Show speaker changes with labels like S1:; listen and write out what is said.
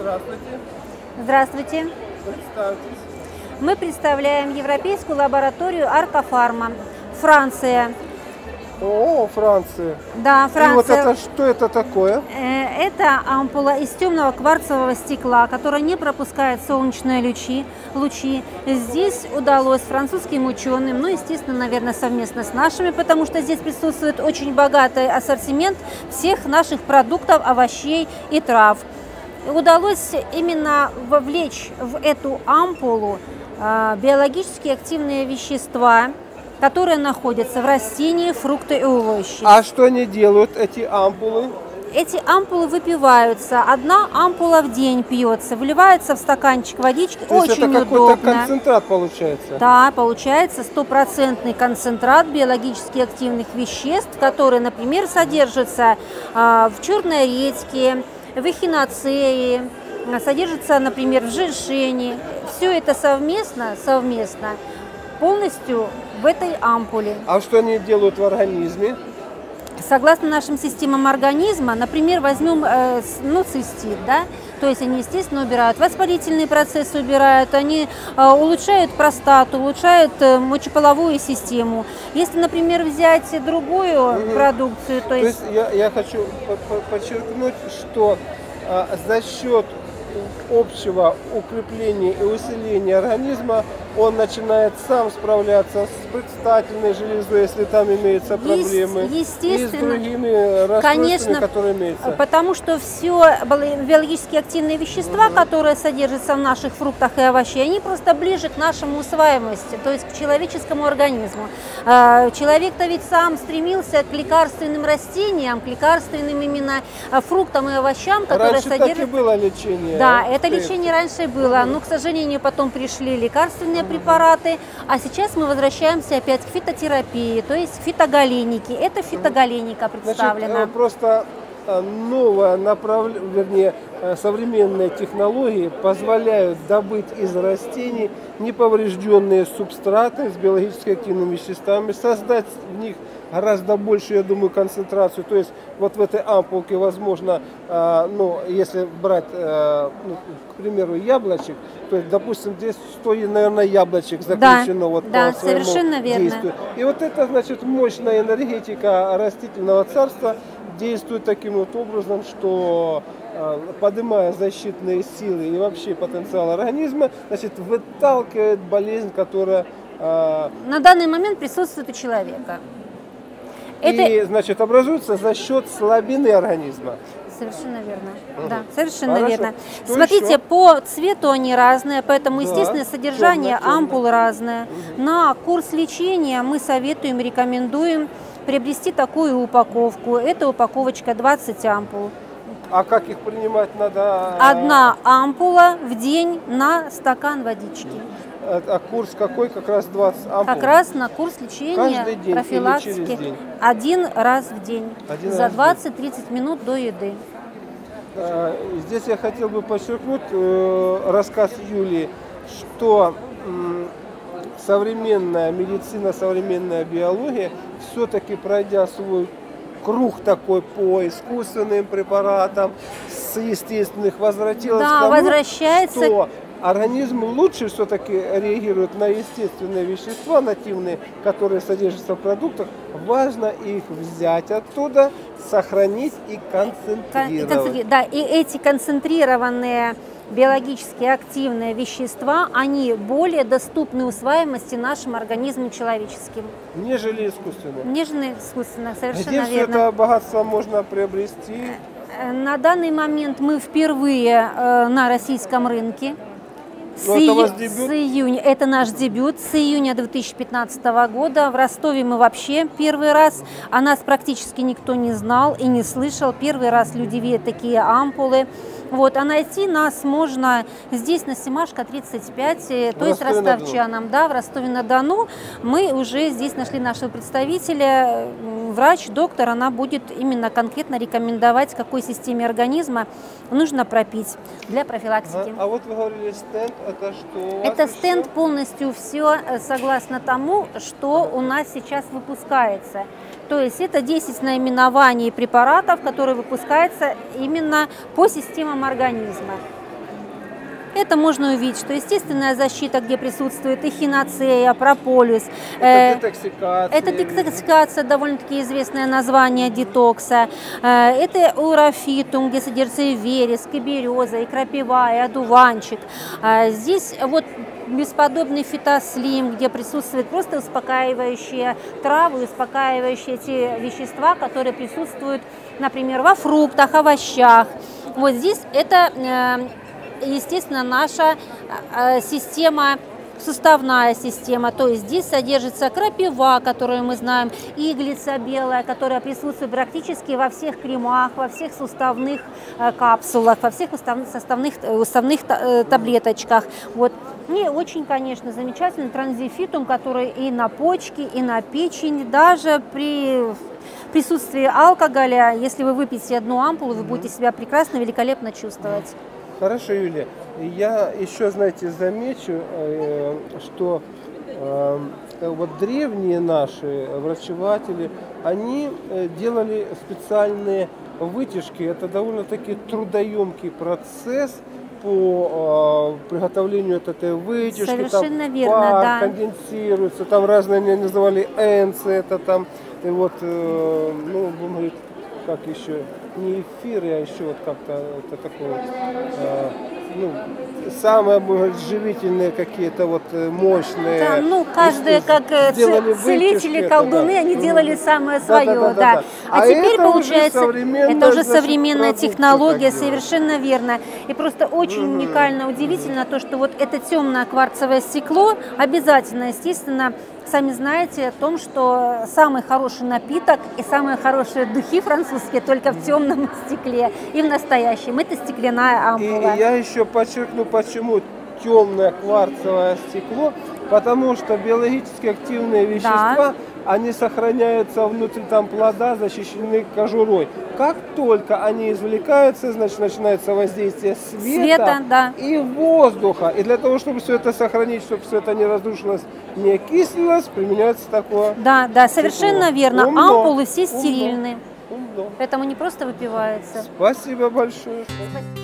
S1: Здравствуйте.
S2: Здравствуйте.
S1: Представьтесь.
S2: Мы представляем Европейскую лабораторию Аркофарма. Франция.
S1: О, Франция.
S2: Да,
S1: И вот
S2: Франция.
S1: это что это такое?
S2: Э, Это ампула из темного кварцевого стекла, которая не пропускает солнечные лучи. лучи. Здесь удалось французским ученым, ну, естественно, наверное, совместно с нашими, потому что здесь присутствует очень богатый ассортимент всех наших продуктов, овощей и трав. Удалось именно вовлечь в эту ампулу а, биологически активные вещества, которые находятся в растении, фрукты и овощи.
S1: А что они делают, эти ампулы?
S2: Эти ампулы выпиваются. Одна ампула в день пьется, вливается в стаканчик водички.
S1: То есть
S2: Очень
S1: это какой-то концентрат получается?
S2: Да, получается стопроцентный концентрат биологически активных веществ, которые, например, содержатся а, в черной редьке, в эхиноцее, а, содержатся, например, в женьшене. Все это совместно, совместно, полностью в этой ампуле.
S1: А что они делают в организме?
S2: Согласно нашим системам организма, например, возьмем э, ну, цистит, да, то есть они, естественно, убирают воспалительные процессы, убирают, они э, улучшают простату, улучшают э, мочеполовую систему. Если, например, взять другую
S1: Мгм.
S2: продукцию, то
S1: То
S2: есть,
S1: есть я, я хочу по- по- подчеркнуть, что а, за счет общего укрепления и усиления организма он начинает сам справляться с предстательной железой, если там имеются проблемы, и с
S2: естественно.
S1: другими расстройствами,
S2: Конечно,
S1: которые имеются.
S2: Потому что все биологически активные вещества, которые содержатся в наших фруктах и овощах, они просто ближе к нашему усваиваемости, то есть к человеческому организму. А, Человек-то ведь сам стремился к лекарственным растениям, к лекарственным именно а, фруктам и овощам, которые
S1: Раньше так и
S2: содержат...
S1: было лечение.
S2: Да, это
S1: Э,
S2: лечение раньше было, но, к сожалению, потом пришли лекарственные препараты, а сейчас мы возвращаемся опять к фитотерапии, то есть фитогаленики. Это фитогаленика
S1: Значит,
S2: представлена.
S1: э, просто э, новое направление, вернее, современные технологии позволяют добыть из растений неповрежденные субстраты с биологически активными веществами, создать в них гораздо большую, я думаю, концентрацию. То есть вот в этой ампулке возможно, э, ну, если брать, э, ну, к примеру, яблочек, то есть, допустим, здесь 100, наверное, яблочек заключено вот
S2: да,
S1: по своему
S2: совершенно верно.
S1: действию. И вот это, значит, мощная энергетика растительного царства действует таким вот образом, что э, поднимая защитные силы и вообще потенциал организма, значит, выталкивает болезнь, которая э,
S2: на данный момент присутствует у человека. Это
S1: и, значит, образуется за счет слабины организма.
S2: совершенно верно.
S1: Мгм.
S2: Да, совершенно
S1: Хорошо.
S2: верно.
S1: Что
S2: Смотрите,
S1: еще?
S2: по цвету они разные, поэтому,
S1: Да,
S2: естественно, содержание
S1: темно-темно.
S2: ампул разное. На курс лечения мы советуем, рекомендуем приобрести такую упаковку. Это упаковочка 20 ампул.
S1: А как их принимать надо?
S2: Одна ампула в день на стакан водички.
S1: А, а курс какой? Как раз 20 ампул.
S2: Как раз на курс лечения,
S1: Каждый день
S2: профилактики.
S1: день?
S2: Один раз в день.
S1: Один
S2: за
S1: раз в день.
S2: 20-30 минут до еды.
S1: А, Здесь я хотел бы подчеркнуть э, рассказ Юлии, что современная медицина, современная биология, все-таки пройдя свой круг такой по искусственным препаратам, с естественных возвратилась
S2: Да,
S1: к тому,
S2: возвращается
S1: что организм лучше все-таки реагирует на естественные вещества нативные, которые содержатся в продуктах. Важно их взять оттуда, сохранить и
S2: Кон-
S1: концентрировать.
S2: концентри- Да, и эти концентрированные биологически активные вещества, они более доступны усваиваемости нашим организмом человеческим,
S1: нежели искусственные.
S2: нежели искусственно, совершенно
S1: Где
S2: верно.
S1: это богатство можно приобрести?
S2: Э, На данный момент мы впервые э, на российском рынке. С,
S1: Ну, это ваш дебют?
S2: с июня, это наш дебют, с июня 2015 года. В Ростове мы вообще первый раз, о нас практически никто не знал и не слышал. Первый раз люди видят такие ампулы. Вот, а найти нас можно здесь на Семашко 35, э, то есть ростовчанам, да, в Ростове-на-Дону. Мы уже здесь нашли нашего представителя, врач, доктор, она будет именно конкретно рекомендовать, какой системе организма нужно пропить для профилактики.
S1: А, а вот вы говорили стенд, это что?
S2: Это
S1: еще?
S2: стенд полностью все согласно тому, что у нас сейчас выпускается. То есть это 10 наименований препаратов, которые выпускаются именно по системам организма. это можно увидеть, что естественная защита, где присутствует эхиноцея, прополис.
S1: Это
S2: э,
S1: детоксикация.
S2: Это детоксикация, довольно-таки известное название детокса. Э, Это урофитум, где содержится и вереск, и береза, и крапива, и одуванчик. А Здесь вот бесподобный фитослим, где присутствуют просто успокаивающие травы, успокаивающие те вещества, которые присутствуют, например, во фруктах, овощах. Вот здесь это, э, естественно, наша э, система суставная система, то есть здесь содержится крапива, которую мы знаем, иглица белая, которая присутствует практически во всех кремах, во всех суставных э, капсулах, во всех составных, э, уставных та- э, таблеточках. Вот. И очень, конечно, замечательный транзифитум, который и на почки, и на печень, даже при присутствии алкоголя, если вы выпьете одну ампулу, вы будете себя прекрасно, великолепно чувствовать.
S1: Хорошо, Юлия. Я еще, знаете, замечу, э, что э, вот древние наши врачеватели, они э, делали специальные вытяжки. Это довольно-таки трудоемкий процесс по э, приготовлению от этой вытяжки.
S2: Совершенно
S1: там
S2: верно,
S1: пар
S2: да.
S1: конденсируется, там разные они называли энцы, это там, и вот, э, ну, как еще, не эфир, а еще вот как-то это такое, э, ну, самые, может, живительные какие-то вот э, мощные.
S2: Да, ну, каждые, как э, целители,
S1: вытяжки,
S2: колдуны,
S1: это да.
S2: они
S1: Мгм.
S2: делали самое свое,
S1: да,
S2: да.
S1: да, да, да.
S2: А,
S1: А
S2: теперь
S1: это уже
S2: получается,
S1: современная,
S2: это уже
S1: значит,
S2: современная
S1: продукция
S2: технология, совершенно верно. И просто очень уникально, удивительно то, что вот это темное кварцевое стекло обязательно, естественно, сами знаете о том, что самый хороший напиток и самые хорошие духи французские только в темном стекле и в настоящем. Это стеклянная
S1: И
S2: ампула.
S1: я еще подчеркну, почему темное кварцевое стекло, потому что биологически активные вещества, они сохраняются внутри там плода, защищены кожурой. Как только они извлекаются, значит начинается воздействие света,
S2: Света, да.
S1: и воздуха. И для того, чтобы все это сохранить, чтобы все это не разрушилось, не окислилось, применяется такое.
S2: Да, да, совершенно
S1: Тепло.
S2: верно.
S1: Умно.
S2: Ампулы все
S1: Умно.
S2: стерильны.
S1: Умно.
S2: Поэтому не просто выпивается.
S1: Спасибо большое.
S2: Спасибо.